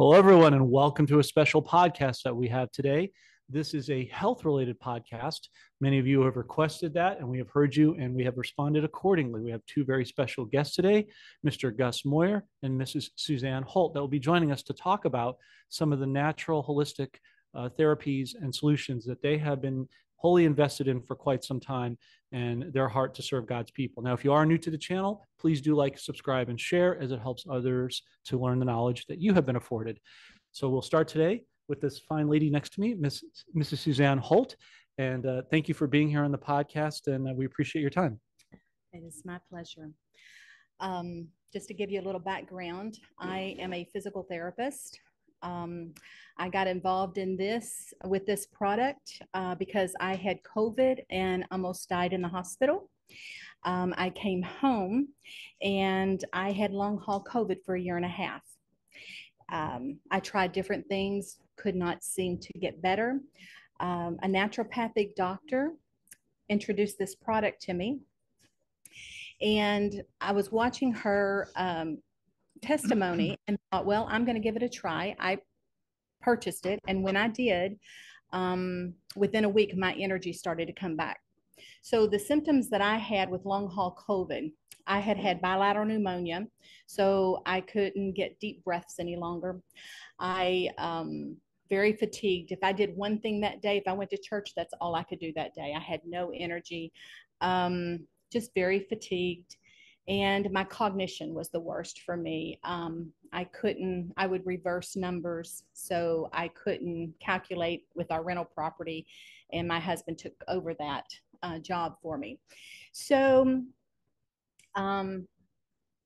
Hello, everyone, and welcome to a special podcast that we have today. This is a health related podcast. Many of you have requested that, and we have heard you and we have responded accordingly. We have two very special guests today Mr. Gus Moyer and Mrs. Suzanne Holt, that will be joining us to talk about some of the natural holistic uh, therapies and solutions that they have been wholly invested in for quite some time and their heart to serve God's people. Now, if you are new to the channel, please do like, subscribe, and share as it helps others to learn the knowledge that you have been afforded. So we'll start today with this fine lady next to me, Miss, Mrs. Suzanne Holt. And uh, thank you for being here on the podcast, and uh, we appreciate your time. It is my pleasure. Um, just to give you a little background, I am a physical therapist. Um, I got involved in this with this product uh, because I had COVID and almost died in the hospital. Um, I came home and I had long haul COVID for a year and a half. Um, I tried different things, could not seem to get better. Um, a naturopathic doctor introduced this product to me. And I was watching her um, testimony and thought, well, I'm going to give it a try. I purchased it. And when I did, um, within a week, my energy started to come back. So the symptoms that I had with long haul COVID, I had had bilateral pneumonia, so I couldn't get deep breaths any longer. I um, very fatigued. If I did one thing that day, if I went to church, that's all I could do that day. I had no energy, um, just very fatigued and my cognition was the worst for me. Um, I couldn't, I would reverse numbers, so I couldn't calculate with our rental property, and my husband took over that uh, job for me. So, um,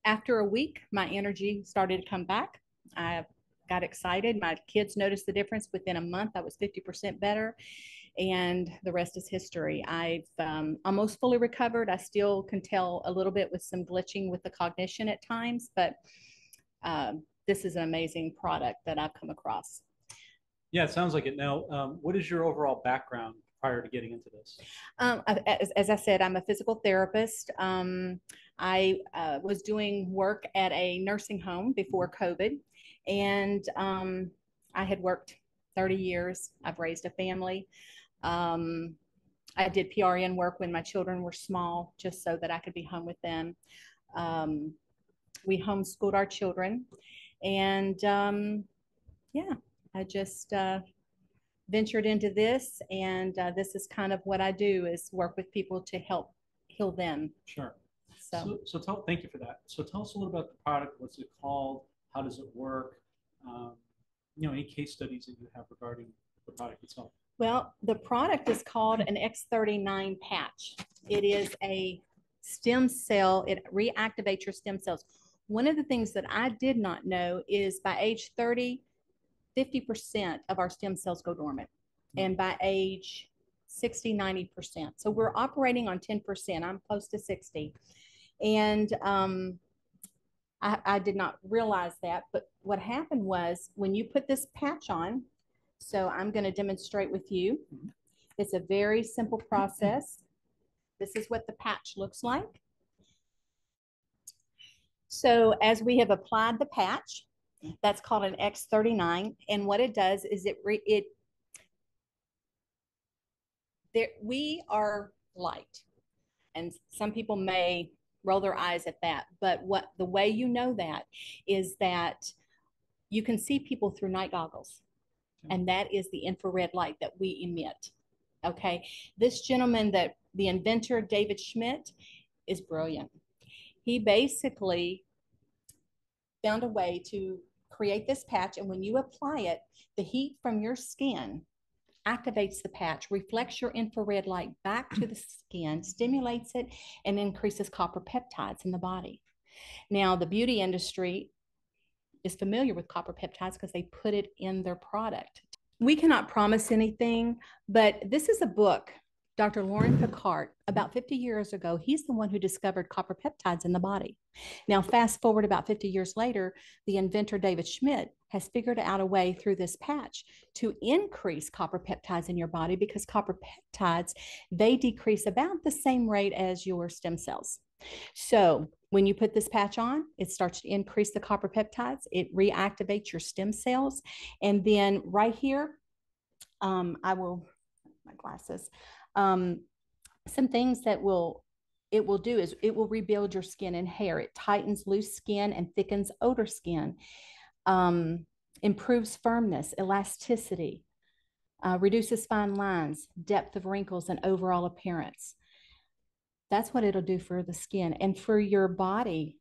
after a week, my energy started to come back. I got excited. My kids noticed the difference within a month. I was 50% better and the rest is history. I've um, almost fully recovered. I still can tell a little bit with some glitching with the cognition at times, but um, this is an amazing product that I've come across. Yeah, it sounds like it. Now, um, what is your overall background prior to getting into this? Um, as, as, I said, I'm a physical therapist. Um, I uh, was doing work at a nursing home before COVID, and um, I had worked 30 years. I've raised a family. Um, I did PRN work when my children were small, just so that I could be home with them. Um, we homeschooled our children, and um, yeah, I just uh, ventured into this, and uh, this is kind of what I do: is work with people to help heal them. Sure. So, so, so tell, thank you for that. So, tell us a little about the product. What's it called? How does it work? Um, you know, any case studies that you have regarding the product itself? Well, the product is called an X39 patch. It is a stem cell, it reactivates your stem cells. One of the things that I did not know is by age 30, 50% of our stem cells go dormant. And by age 60, 90%. So we're operating on 10%. I'm close to 60. And um, I, I did not realize that. But what happened was when you put this patch on, so I'm going to demonstrate with you. It's a very simple process. This is what the patch looks like. So as we have applied the patch, that's called an X39. And what it does is it, it there, we are light. And some people may roll their eyes at that. But what the way you know that is that you can see people through night goggles and that is the infrared light that we emit. Okay, this gentleman that the inventor, David Schmidt, is brilliant. He basically found a way to create this patch, and when you apply it, the heat from your skin activates the patch, reflects your infrared light back to the skin, stimulates it, and increases copper peptides in the body. Now, the beauty industry is familiar with copper peptides because they put it in their product. We cannot promise anything, but this is a book, Dr. Loren Pickart, about 50 years ago, he's the one who discovered copper peptides in the body. Now, fast forward about 50 years later, the inventor David Schmidt has figured out a way through this patch to increase copper peptides in your body because copper peptides, they decrease about the same rate as your stem cells. So when you put this patch on, it starts to increase the copper peptides. It reactivates your stem cells. And then right here, um, I will, my glasses, um, some things that will it will do is it will rebuild your skin and hair. It tightens loose skin and thickens older skin, um, improves firmness, elasticity, uh, reduces fine lines, depth of wrinkles, and overall appearance. That's what it'll do for the skin. And for your body,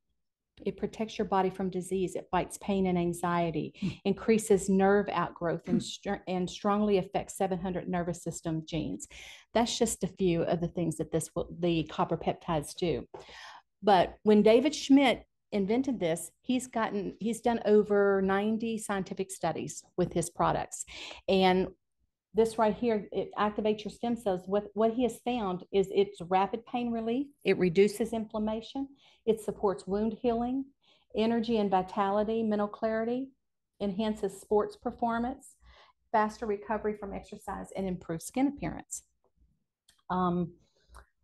it protects your body from disease. It fights pain and anxiety, mm. increases nerve outgrowth, and, str- and strongly affects 700 nervous system genes. That's just a few of the things that this will, the copper peptides do. But when David Schmidt invented this, he's gotten he's done over 90 scientific studies with his products. And this right here, it activates your stem cells. What, what he has found is it's rapid pain relief, it reduces inflammation, it supports wound healing, energy and vitality, mental clarity, enhances sports performance, faster recovery from exercise, and improves skin appearance. Um,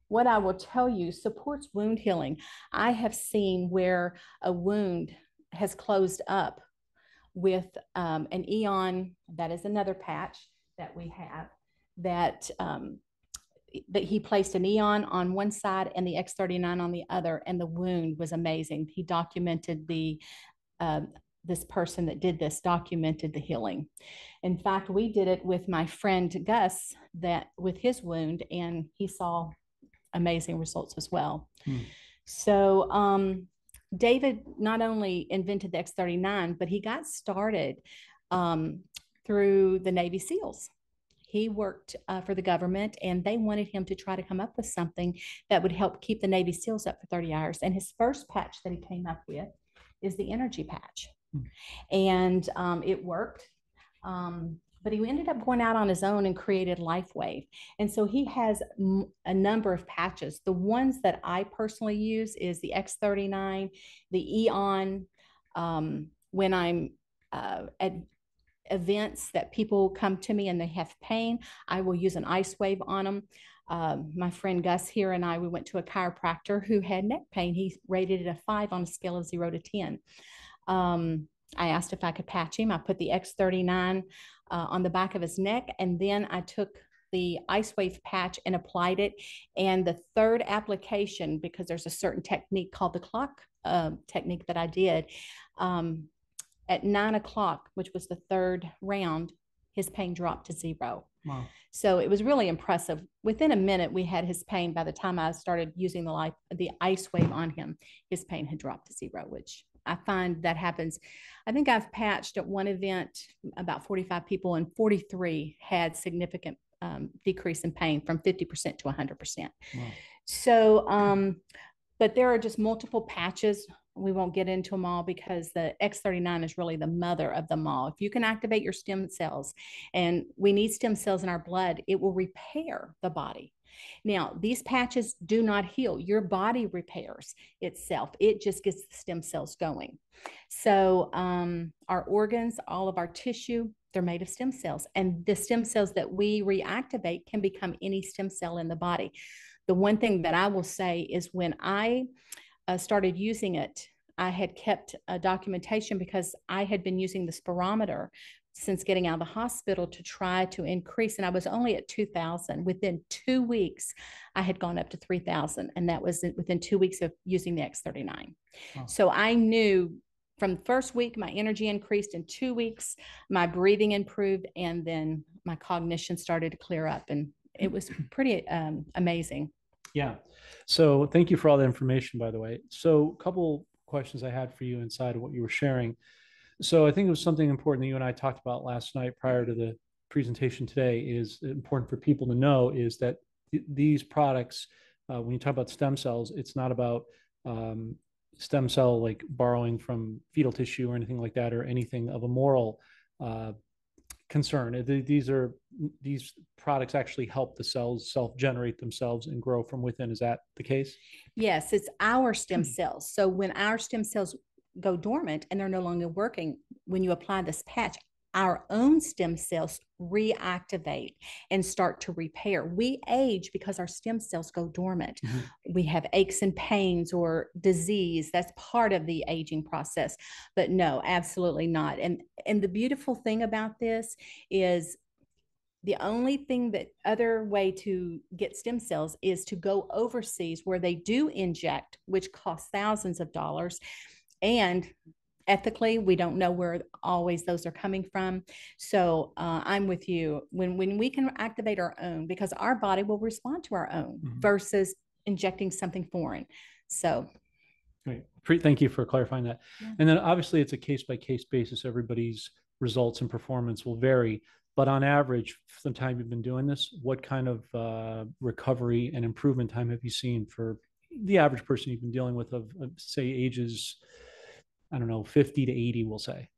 what I will tell you supports wound healing. I have seen where a wound has closed up with um, an Aeon, that is another patch, that we have that um, that he placed an Aeon on one side and the X39 on the other, and the wound was amazing. He documented the uh, this person that did this documented the healing. In fact, we did it with my friend Gus that with his wound, and he saw amazing results as well. Hmm. So um, David not only invented the X39, but he got started um, through the Navy SEALs. He worked uh, for the government and they wanted him to try to come up with something that would help keep the Navy SEALs up for 30 hours. And his first patch that he came up with is the energy patch. Hmm. And um, it worked. Um, but he ended up going out on his own and created LifeWave. And so he has m- a number of patches. The ones that I personally use is the X39, the Aeon. Um, when I'm uh, at events that people come to me and they have pain, I will use an ice wave on them. Um, my friend Gus here and I, we went to a chiropractor who had neck pain. He rated it a five on a scale of zero to 10. Um, I asked if I could patch him. I put the X39 uh, on the back of his neck, and then I took the ice wave patch and applied it. And the third application, because there's a certain technique called the clock uh, technique that I did, um, at nine o'clock, which was the third round, his pain dropped to zero. Wow. So it was really impressive. Within a minute, we had his pain. By the time I started using the life, the ice wave on him, his pain had dropped to zero, which I find that happens. I think I've patched at one event about 45 people, and 43 had significant um, decrease in pain from 50% to 100%. Wow. So, um, but there are just multiple patches we won't get into them all because the X39 is really the mother of them all. If you can activate your stem cells, and we need stem cells in our blood, it will repair the body. Now, these patches do not heal. Your body repairs itself. It just gets the stem cells going. So, um, our organs, all of our tissue, they're made of stem cells. And the stem cells that we reactivate can become any stem cell in the body. The one thing that I will say is when I uh, started using it, I had kept a documentation because I had been using the spirometer since getting out of the hospital to try to increase. And I was only at 2000. Within two weeks, I had gone up to 3000. And that was within two weeks of using the X39. Wow. So I knew from the first week, my energy increased. In two weeks, my breathing improved. And then my cognition started to clear up. And it was pretty um, amazing. Yeah. So thank you for all the information, by the way. So a couple questions I had for you inside of what you were sharing. So I think it was something important that you and I talked about last night prior to the presentation today is important for people to know is that th- these products, uh, when you talk about stem cells, it's not about um, stem cell like borrowing from fetal tissue or anything like that, or anything of a moral uh, concern. These are these products actually help the cells self-generate themselves and grow from within. Is that the case? Yes, it's our stem hmm. cells. So when our stem cells go dormant and they're no longer working, when you apply this patch, our own stem cells reactivate and start to repair. We age because our stem cells go dormant. Mm-hmm. We have aches and pains or disease. That's part of the aging process. But no, absolutely not. And and the beautiful thing about this is the only thing that other way to get stem cells is to go overseas where they do inject, which costs thousands of dollars. And ethically we don't know where always those are coming from. So uh, i'm with you. When when we can activate our own because our body will respond to our own mm-hmm. versus injecting something foreign. So. Great. Thank you for clarifying that. Yeah. and then obviously it's a case by case basis. Everybody's results and performance will vary but on average from the time you've been doing this what kind of uh, recovery and improvement time have you seen for the average person you've been dealing with of, of say ages I don't know, 50 to 80, we'll say?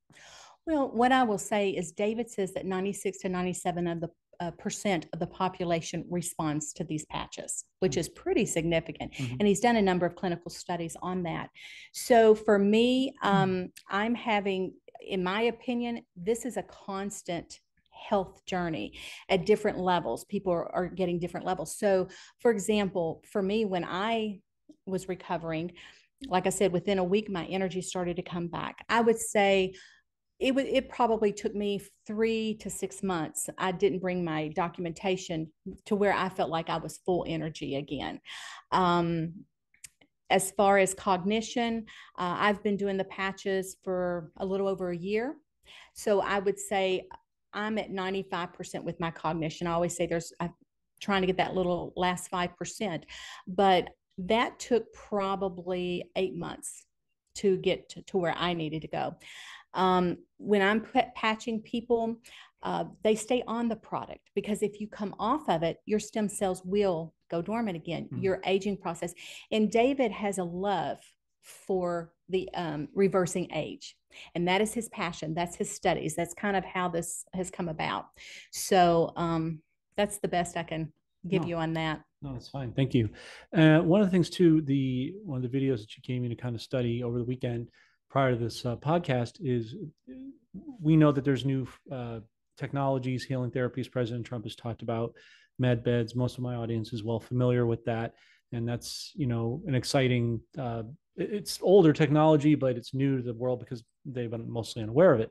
Well, what I will say is David says that 96 to 97 of the uh, percent of the population responds to these patches, which mm-hmm. is pretty significant. Mm-hmm. And he's done a number of clinical studies on that. So for me, mm-hmm. um, mm-hmm. I'm having, in my opinion, this is a constant health journey at different levels. People are, are getting different levels. So, for example, for me, when I was recovering, like I said, within a week, my energy started to come back. I would say it would it probably took me three to six months. I didn't bring my documentation to where I felt like I was full energy again. Um, as far as cognition, uh, I've been doing the patches for a little over a year. So I would say I'm at 95% with my cognition. I always say there's, I'm trying to get that little last 5%. But that took probably eight months to get to, to where I needed to go. Um, when I'm patching people, uh, they stay on the product because if you come off of it, your stem cells will go dormant again, mm-hmm. your aging process. And David has a love for the um, reversing age. And that is his passion. That's his studies. That's kind of how this has come about. So um, that's the best I can give no. you on that. No, that's fine. Thank you. Uh, one of the things too, the one of the videos that you gave me to kind of study over the weekend prior to this uh, podcast is we know that there's new uh, technologies, healing therapies. President Trump has talked about med beds. Most of my audience is well familiar with that, and that's you know an exciting. Uh, it's older technology, but it's new to the world because they've been mostly unaware of it.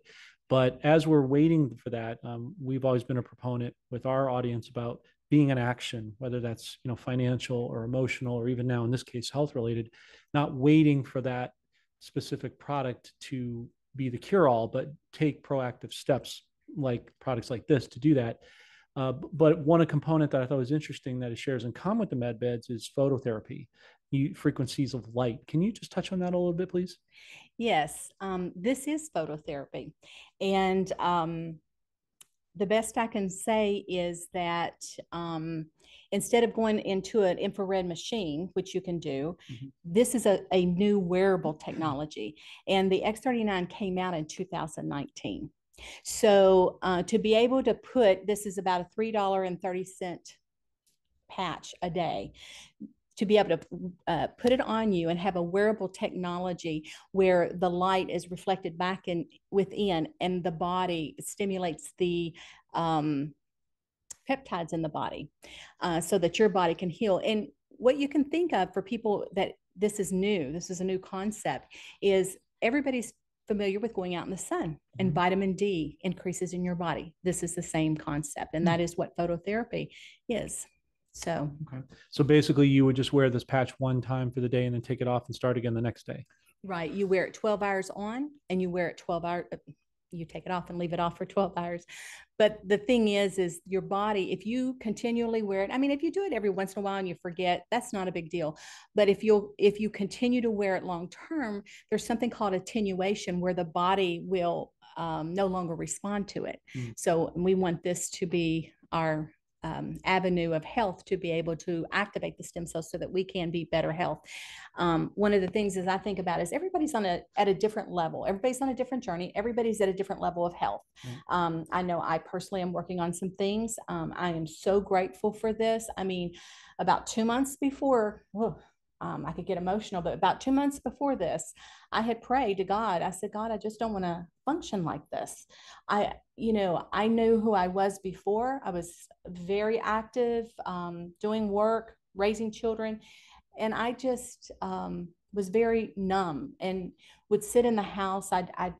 But as we're waiting for that, um, we've always been a proponent with our audience about being an action, whether that's you know financial or emotional or even now in this case health related, not waiting for that specific product to be the cure all, but take proactive steps like products like this to do that. Uh, but one component that I thought was interesting that it shares in common with the med beds is phototherapy, frequencies of light. Can you just touch on that a little bit, please? Yes, um, this is phototherapy, and um, the best I can say is that um, instead of going into an infrared machine, which you can do, mm-hmm. this is a, a new wearable technology. And the X39 came out in 2019. So uh, to be able to put this is about a $3.30 patch a day. To be able to uh, put it on you and have a wearable technology where the light is reflected back in within and the body stimulates the um, peptides in the body uh, so that your body can heal. And what you can think of for people that this is new this is a new concept is everybody's familiar with going out in the sun and mm-hmm. vitamin D increases in your body. This is the same concept, and mm-hmm. that is what phototherapy is. So, okay. So basically, you would just wear this patch one time for the day and then take it off and start again the next day. Right. You wear it 12 hours on and you wear it 12 hours. You take it off and leave it off for 12 hours. But the thing is, is your body, if you continually wear it, I mean, if you do it every once in a while and you forget, that's not a big deal. But if you'll, if you continue to wear it long term, there's something called attenuation where the body will um, no longer respond to it. Mm. So we want this to be our um, avenue of health to be able to activate the stem cells so that we can be better health. Um, one of the things is I think about is everybody's on a at a different level. Everybody's on a different journey. Everybody's at a different level of health. Mm-hmm. Um, I know I personally am working on some things. Um, I am so grateful for this. I mean, about two months before. Um, I could get emotional, but about two months before this, I had prayed to God. I said, God, I just don't want to function like this. I, you know, I knew who I was before. I was very active, um, doing work, raising children. And I just um, was very numb and would sit in the house. I'd, I'd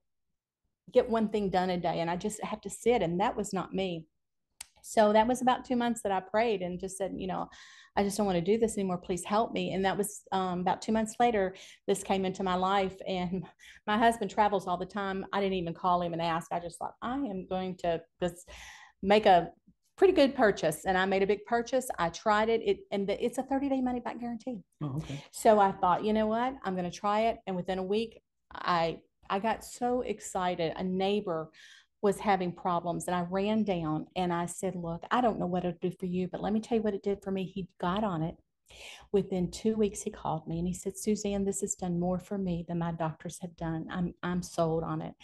get one thing done a day and I just have to sit. And that was not me. So that was about two months that I prayed and just said, you know, I just don't want to do this anymore. Please help me. And that was um, about two months later, this came into my life. And my husband travels all the time. I didn't even call him and ask. I just thought, I am going to just make a pretty good purchase. And I made a big purchase. I tried it. It and the, it's a 30 day money back guarantee. Oh, okay. So I thought, you know what? I'm going to try it. And within a week, I I got so excited. A neighbor was having problems and I ran down and I said, Look, I don't know what it'll do for you, but let me tell you what it did for me. He got on it. Within two weeks, he called me and he said, Suzanne, this has done more for me than my doctors have done. I'm, I'm sold on it.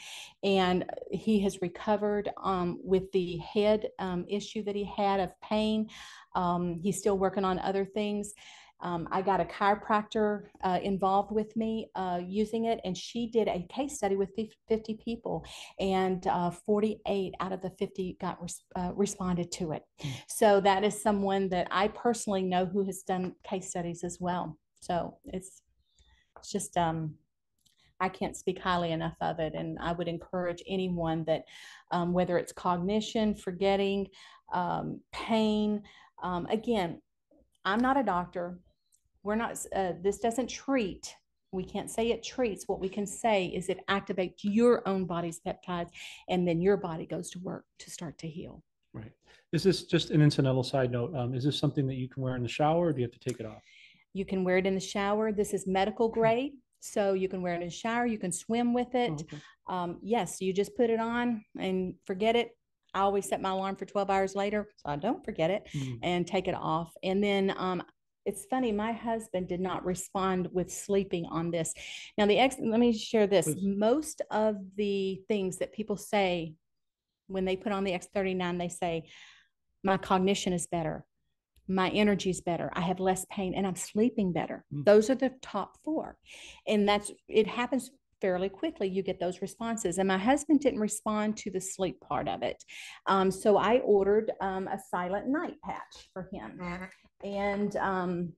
And he has recovered um, with the head um, issue that he had of pain. Um, he's still working on other things. Um, I got a chiropractor uh, involved with me uh, using it, and she did a case study with 50 people, and uh, 48 out of the 50 got res- uh, responded to it. Mm. So that is someone that I personally know who has done case studies as well. So it's it's just um, I can't speak highly enough of it, and I would encourage anyone that um, whether it's cognition, forgetting, um, pain. Um, again, I'm not a doctor we're not, uh, this doesn't treat. We can't say it treats. What we can say is it activates your own body's peptides, and then your body goes to work to start to heal. Right. Is this just an incidental side note? Um, is this something that you can wear in the shower, or do you have to take it off? You can wear it in the shower. This is medical hmm. grade, so you can wear it in the shower. You can swim with it. Oh, okay. um, yes, you just put it on and forget it. I always set my alarm for 12 hours later, so I don't forget it mm-hmm. and take it off. And then um, it's funny my husband did not respond with sleeping on this. Now the ex let me share this. Please. most of the things that people say when they put on the x39 they say my cognition is better. My energy is better. I have less pain and i'm sleeping better. Mm. those are the top four. And that's it happens fairly quickly you get those responses and my husband didn't respond to the sleep part of it um, so i ordered um, a silent night patch for him mm-hmm and um,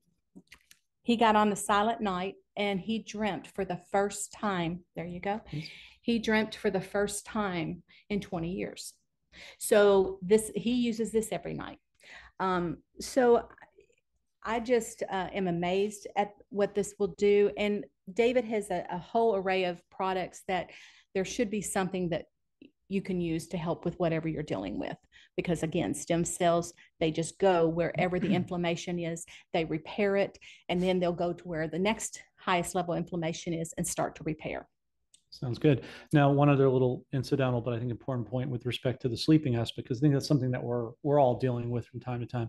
he got on the silent night and he dreamt for the first time. There you go. He dreamt for the first time in 20 years. So this he uses this every night. Um, so I just uh, am amazed at what this will do. And David has a, a whole array of products that there should be something that you can use to help with whatever you're dealing with. Because again, stem cells, they just go wherever the inflammation is, they repair it, and then they'll go to where the next highest level inflammation is and start to repair. Sounds good. Now, one other little incidental, but I think important point with respect to the sleeping aspect, because I think that's something that we're we're all dealing with from time to time.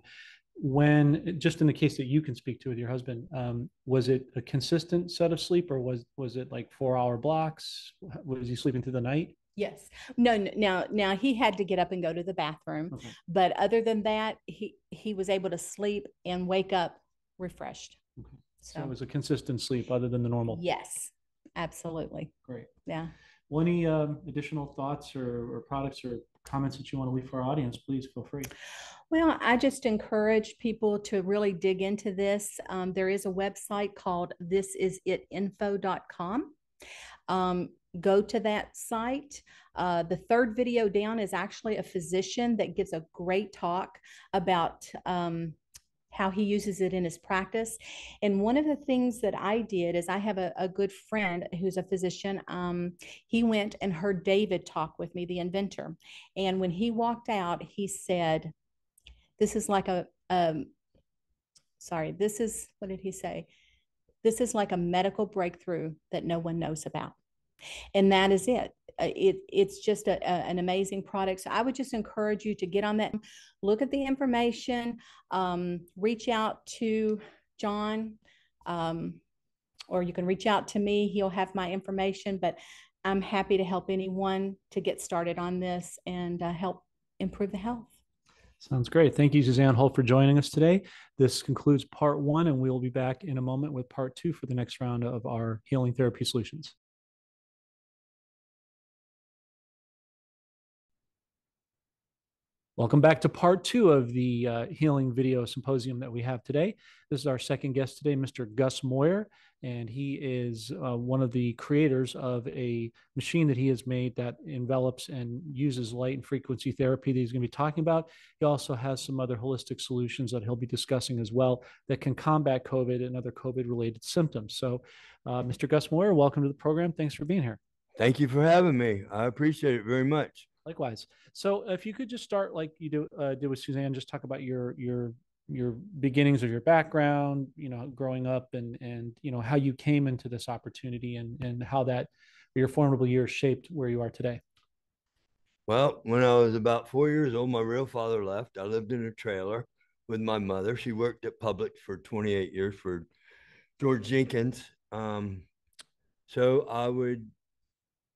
When just in the case that you can speak to with your husband, um, was it a consistent set of sleep, or was was it like four hour blocks? Was he sleeping through the night? Yes. No, now now he had to get up and go to the bathroom. Okay. But other than that, he he was able to sleep and wake up refreshed. Okay. So, so it was a consistent sleep other than the normal. Yes. Absolutely. Great. Yeah. Well, any um, additional thoughts or, or products or comments that you want to leave for our audience, please feel free. Well, I just encourage people to really dig into this. Um, there is a website called thisisitinfo.com. Um, go to that site. Uh, the third video down is actually a physician that gives a great talk about um, how he uses it in his practice. And one of the things that I did is I have a, a good friend who's a physician. Um, he went and heard David talk with me, the inventor. And when he walked out, he said, This is like a, um, sorry, this is, what did he say? This is like a medical breakthrough that no one knows about and that is it. Uh, it it's just a, a, an amazing product. So I would just encourage you to get on that, look at the information, um, reach out to Jon, um, or you can reach out to me. He'll have my information, but I'm happy to help anyone to get started on this and uh, help improve the health. Sounds great. Thank you, Suzanne Holt, for joining us today. This concludes part one, and we will be back in a moment with part two for the next round of our healing therapy solutions. Welcome back to part two of the uh, healing video symposium that we have today. This is our second guest today, Mr. Gus Moyer, and he is uh, one of the creators of a machine that he has made that envelops and uses light and frequency therapy that he's going to be talking about. He also has some other holistic solutions that he'll be discussing as well that can combat COVID and other COVID related symptoms. So, uh, Mr. Gus Moyer, welcome to the program. Thanks for being here. Thank you for having me. I appreciate it very much. Likewise. So if you could just start like you do, uh, did with Suzanne, just talk about your your your beginnings of your background, you know, growing up and and you know how you came into this opportunity and and how that your formidable years shaped where you are today. Well, when I was about four years old, my real father left. I lived in a trailer with my mother. She worked at Publix for 28 years for George Jenkins. Um, so I would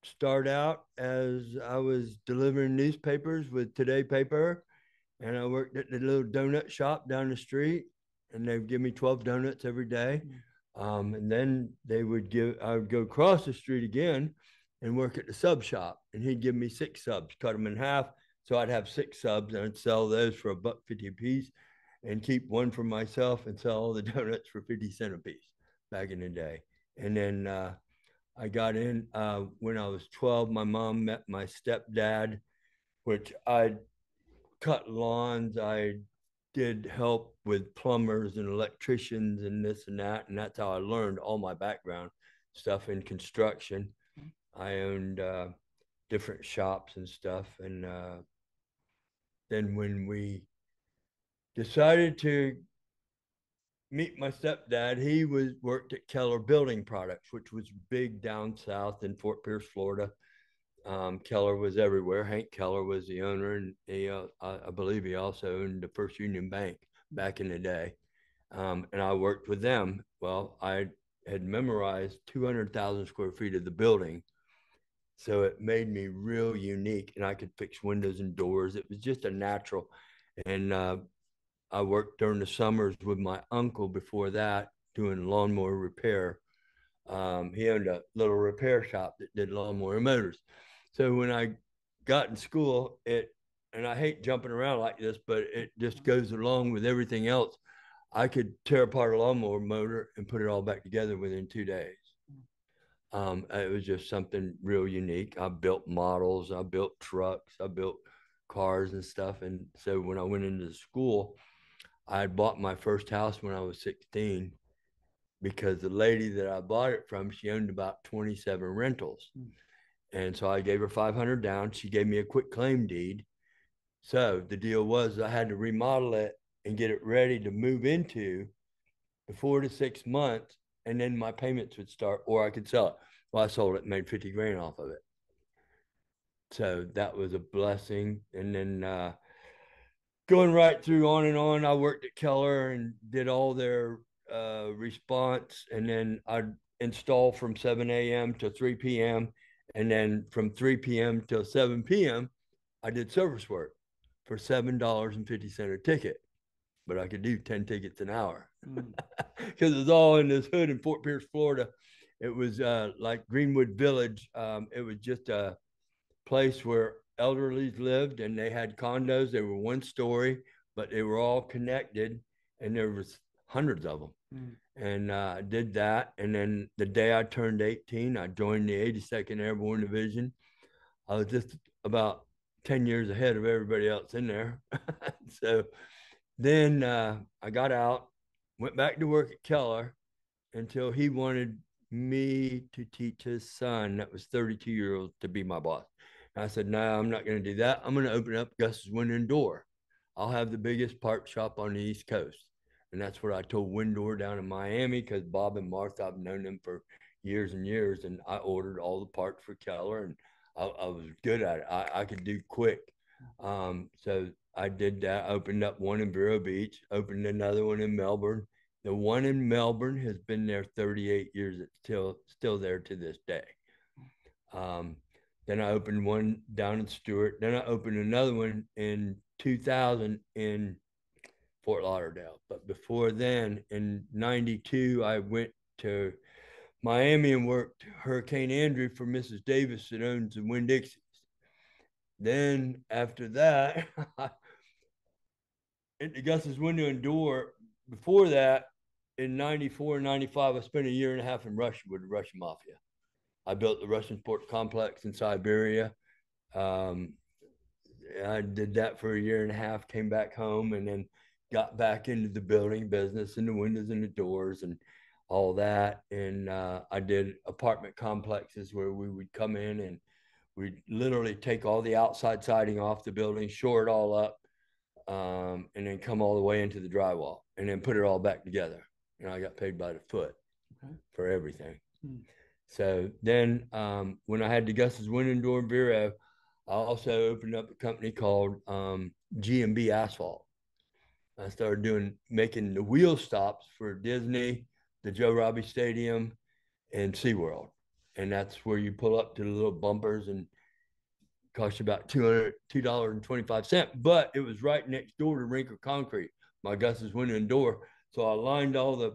start out as I was delivering newspapers with Today Paper, and I worked at the little donut shop down the street, and they'd give me 12 donuts every day. Um, and then they would give, I would go across the street again and work at the sub shop, and he'd give me six subs, cut them in half. So I'd have six subs and I'd sell those for a buck 50 a piece and keep one for myself and sell all the donuts for 50 cent a piece back in the day. And then, uh, I got in uh, when I was 12. My mom met my stepdad, which I cut lawns. I did help with plumbers and electricians and this and that. And that's how I learned all my background stuff in construction. I owned uh, different shops and stuff. And uh, then when we decided to meet my stepdad. He was worked at Keller Building Products, which was big down south in Fort Pierce, Florida. Um, Keller was everywhere. Hank Keller was the owner, and he, uh, I, I, believe he also owned the First Union Bank back in the day. Um, and I worked with them. Well, I had memorized 200,000 square feet of the building. So it made me real unique, and I could fix windows and doors. It was just a natural. And uh, I worked during the summers with my uncle before that doing lawnmower repair. Um, he owned a little repair shop that did lawnmower motors. So when I got in school, it and I hate jumping around like this, but it just goes along with everything else. I could tear apart a lawnmower motor and put it all back together within two days. Um, it was just something real unique. I built models, I built trucks, I built cars and stuff. And so when I went into school, I had bought my first house when I was 16 because the lady that I bought it from, she owned about 27 rentals. Mm. And so I gave her 500 down. She gave me a quick claim deed. So the deal was I had to remodel it and get it ready to move into the four to six months. And then my payments would start, or I could sell it. Well, I sold it and made 50 grand off of it. So that was a blessing. And then uh, going right through on and on. I worked at Keller and did all their uh, response, and then I'd install from 7 a.m. to 3 p.m. And then from 3 p.m. till 7 p.m., I did service work for $7.50 a ticket. But I could do 10 tickets an hour because mm. it's all in this hood in Fort Pierce, Florida. It was uh, like Greenwood Village. Um, it was just a place where elderlies lived and they had condos. They were one story, but they were all connected and there was hundreds of them. Mm. And uh, I did that. And then the day I turned 18, I joined the 82nd Airborne Division. I was just about 10 years ahead of everybody else in there. so then uh, I got out, went back to work at Keller until he wanted me to teach his son that was 32 years old to be my boss. I said, no, I'm not going to do that. I'm going to open up Gus's Window Door. I'll have the biggest part shop on the East Coast. And that's what I told Windor down in Miami because Bob and Martha, I've known them for years and years. And I ordered all the parts for Keller and I, I was good at it. I, I could do quick. Um, so I did that, I opened up one in Vero Beach, opened another one in Melbourne. The one in Melbourne has been there 38 years. It's still still there to this day. Um, Then I opened one down in Stuart. Then I opened another one in 2000 in Fort Lauderdale. But before then, in 92, I went to Miami and worked Hurricane Andrew for Mrs. Davis that owns the Winn Dixies. Then after that, at the Gus's window and door, before that, in 94 and 95, I spent a year and a half in Russia with the Russian mafia. I built the Russian sport complex in Siberia. Um, I did that for a year and a half, came back home, and then got back into the building business and the windows and the doors and all that. And uh, I did apartment complexes where we would come in and we'd literally take all the outside siding off the building, shore it all up, um, and then come all the way into the drywall and then put it all back together. And I got paid by the foot Okay. for everything. Hmm. So then um, when I had the Gus's Window Door Bureau, I also opened up a company called um, G&B Asphalt. I started doing making the wheel stops for Disney, the Joe Robbie Stadium, and SeaWorld. And that's where you pull up to the little bumpers and cost you about $200, $2.25. But it was right next door to Rinker Concrete, my Gus's window and door. So I lined all the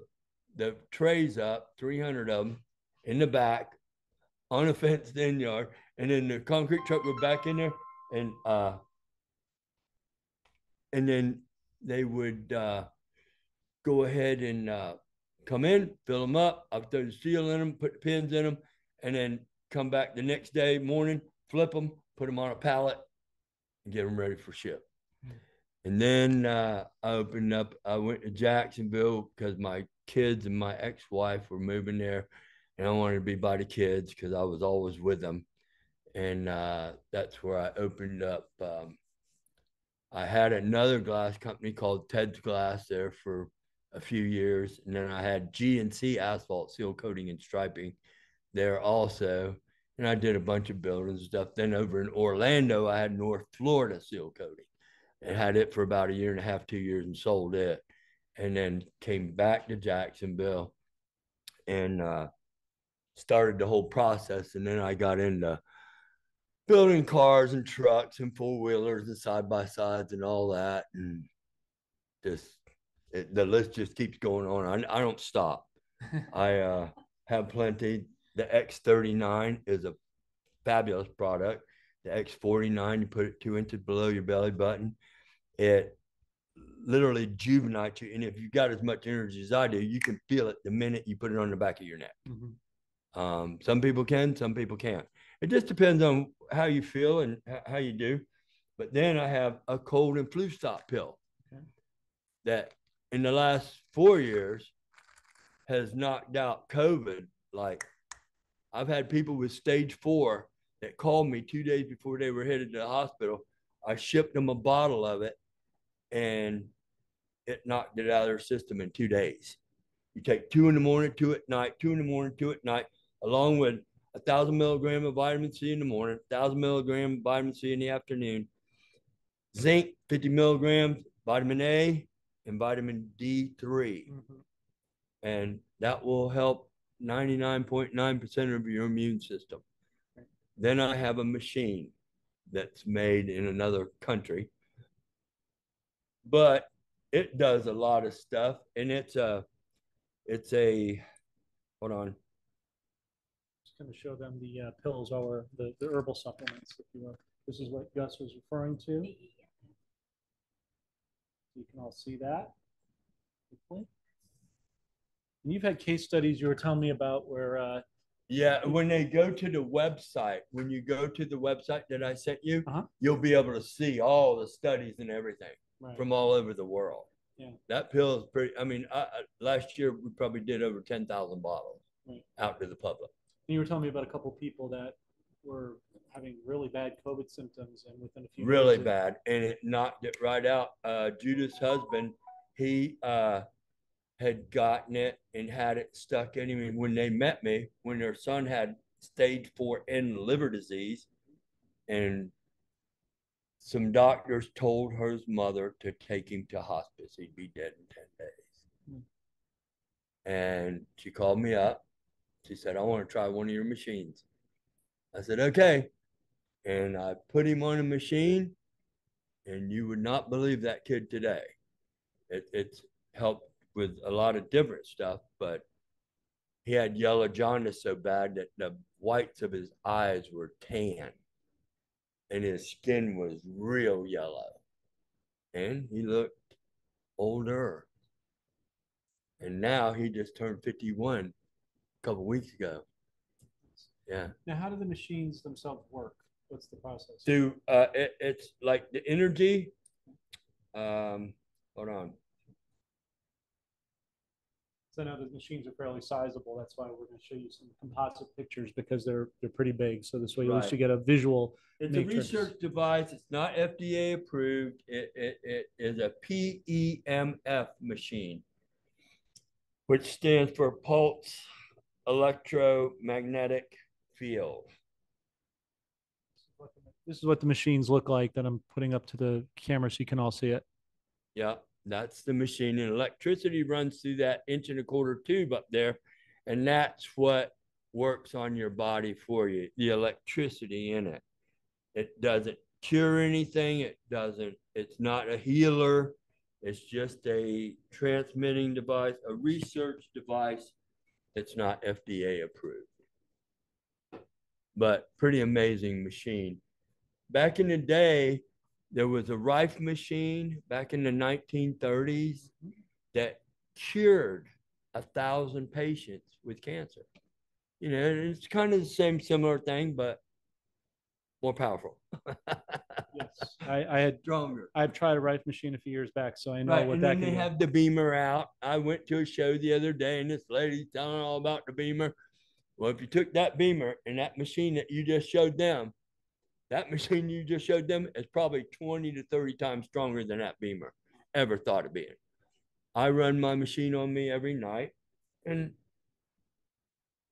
the trays up, 300 of them in the back on a fenced in yard. And then the concrete truck would back in there and uh and then they would uh go ahead and uh come in, fill them up, I'd throw the seal in them, put the pins in them, and then come back the next day morning, flip them, put them on a pallet, and get them ready for ship. And then uh, I opened up. I went to Jacksonville because my kids and my ex-wife were moving there, and I wanted to be by the kids because I was always with them. And uh, that's where I opened up. Um, I had another glass company called Ted's Glass there for a few years, and then I had G and C Asphalt Seal Coating and Striping there also. And I did a bunch of building stuff. Then over in Orlando, I had North Florida Seal Coating and had it for about a year and a half, two years, and sold it. And then came back to Jacksonville and uh, started the whole process. And then I got into building cars and trucks and four wheelers and side by sides and all that. And just it, the list just keeps going on. I, I don't stop. I uh, have plenty. The X39 is a fabulous product. The X49, you put it two inches below your belly button. It literally juvenates you. And if you've got as much energy as I do, you can feel it the minute you put it on the back of your neck. Mhm. Um, some people can, some people can't. It just depends on how you feel and how you do. But then I have a cold and flu stop pill Okay. that in the last four years has knocked out COVID. Like I've had people with stage four that called me two days before they were headed to the hospital. I shipped them a bottle of it and it knocked it out of their system in two days. You take two in the morning, two at night, two in the morning, two at night, along with a thousand milligram of vitamin C in the morning, thousand milligram of vitamin C in the afternoon, zinc, 50 milligrams, vitamin A, and vitamin D3. Mhm. And that will help 99.9% of your immune system. Then I have a machine that's made in another country. But it does a lot of stuff and it's a it's a hold on. Just going to show them the uh, pills or the, the herbal supplements, if you will. This is what Gus was referring to. You can all see that. hopefully. And you've had case studies you were telling me about where, uh, Yeah, when they go to the website, when you go to the website that I sent you, Uh-huh. you'll be able to see all the studies and everything right, from all over the world. Yeah. That pill is pretty, I mean, I, I- last year we probably did over 10,000 bottles Right. out to the public. You were telling me about a couple people that were having really bad COVID symptoms and within a few. really days bad and it knocked it right out uh judith's husband he uh had gotten it and had it stuck in him and when they met me when their son had stage four end liver disease and some doctors told his mother to take him to hospice he'd be dead in 10 days Hmm. and she called me up she said i want to try one of your machines i said okay And I put him on a machine, and you would not believe that kid today. It, it's helped with a lot of different stuff, but he had yellow jaundice so bad that the whites of his eyes were tan and his skin was real yellow. And he looked older. And now he just turned 51 a couple weeks ago. Yeah. Now, how do the machines themselves work? What's the process? Do uh, it, it's like the energy. Um, hold on. So now the machines are fairly sizable. That's why we're going to show you some composite pictures because they're they're pretty big. So this way, at least you get a visual. It's Matrix. a research device. It's not FDA approved. It, it, it is a PEMF machine, which stands for pulse electromagnetic field. This is what the machines look like that I'm putting up to the camera so you can all see it. Yeah, that's the machine. And electricity runs through that inch and a quarter tube up there. And that's what works on your body for you the electricity in it. It doesn't cure anything, it doesn't, it's not a healer. It's just a transmitting device, a research device that's not FDA approved. But pretty amazing machine. Back in the day, there was a Rife machine back in the 1930s that cured a thousand patients with cancer. You know, it's kind of the same similar thing, but more powerful. Yes, I, I had Stronger. I've tried a Rife machine a few years back, so I know Right, what and that then can they do. have the BEMER out. I went to a show the other day, and this lady's telling all about the BEMER. Well, if you took that BEMER and that machine that you just showed them, that machine you just showed them is probably 20 to 30 times stronger than that BEMER ever thought of being. I run my machine on me every night, and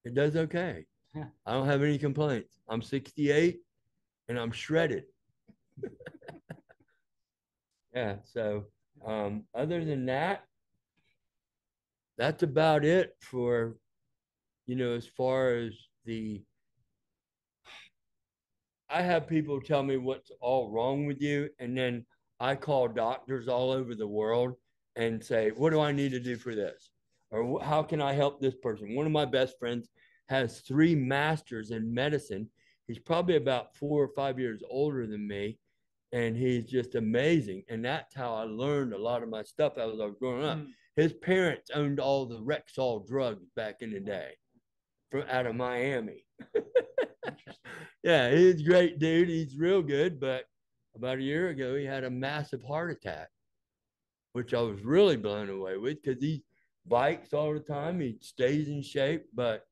it does okay. Yeah. I don't have any complaints. I'm 68 and I'm shredded. yeah, so um, other than that, that's about it for, you know, as far as the. I have people tell me what's all wrong with you, and then I call doctors all over the world and say, "What do I need to do for this?" Or how can I help this person? One of my best friends has three masters in medicine. He's probably about four or five years older than me, and he's just amazing. And that's how I learned a lot of my stuff as I was growing up. Mm. His parents owned all the Rexall drugs back in the day, from out of Miami. yeah, he's a great dude. He's real good, but about a year ago he had a massive heart attack, which I was really blown away with because he bikes all the time. He stays in shape, but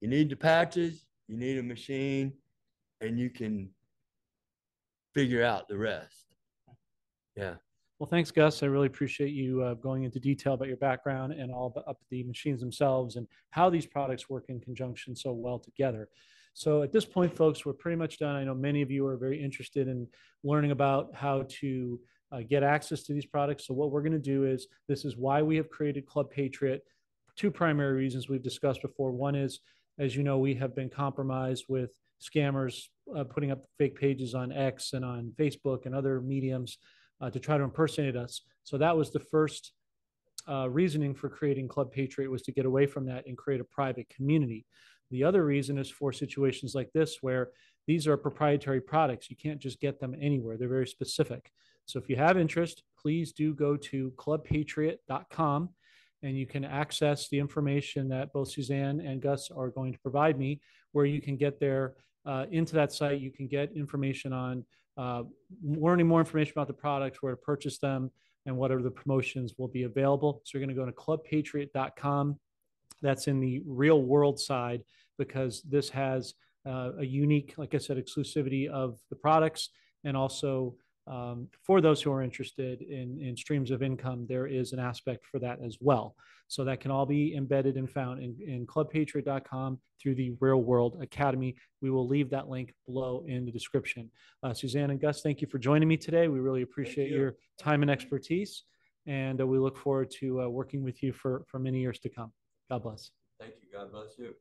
you need the patches, you need a machine, and you can figure out the rest. Yeah. Well, thanks, Gus. I really appreciate you uh, going into detail about your background and all about the machines themselves and how these products work in conjunction so well together. So at this point, folks, we're pretty much done. I know many of you are very interested in learning about how to uh, get access to these products. So what we're going to do is this is why we have created Club Patriot. Two primary reasons we've discussed before. One is, as you know, we have been compromised with scammers uh, putting up fake pages on X and on Facebook and other mediums uh, to try to impersonate us. So that was the first uh, reasoning for creating Club Patriot was to get away from that and create a private community. The other reason is for situations like this where these are proprietary products. You can't just get them anywhere. They're very specific. So if you have interest, please do go to clubpatriot.com and you can access the information that both Suzanne and Gus are going to provide me, where you can get there uh, into that site. You can get information on uh, learning more information about the products, where to purchase them, and whatever the promotions will be available. So you're going to go to clubpatriot.com. That's in the real world side because this has uh, a unique, like I said, exclusivity of the products. And also um, for those who are interested in, in streams of income, there is an aspect for that as well. So that can all be embedded and found in, in clubpatriot.com through the Real World Academy. We will leave that link below in the description. Uh, Suzanne and Gus, thank you for joining me today. We really appreciate you. your time and expertise. And uh, we look forward to uh, working with you for, for many years to come. God bless. Thank you. God bless you.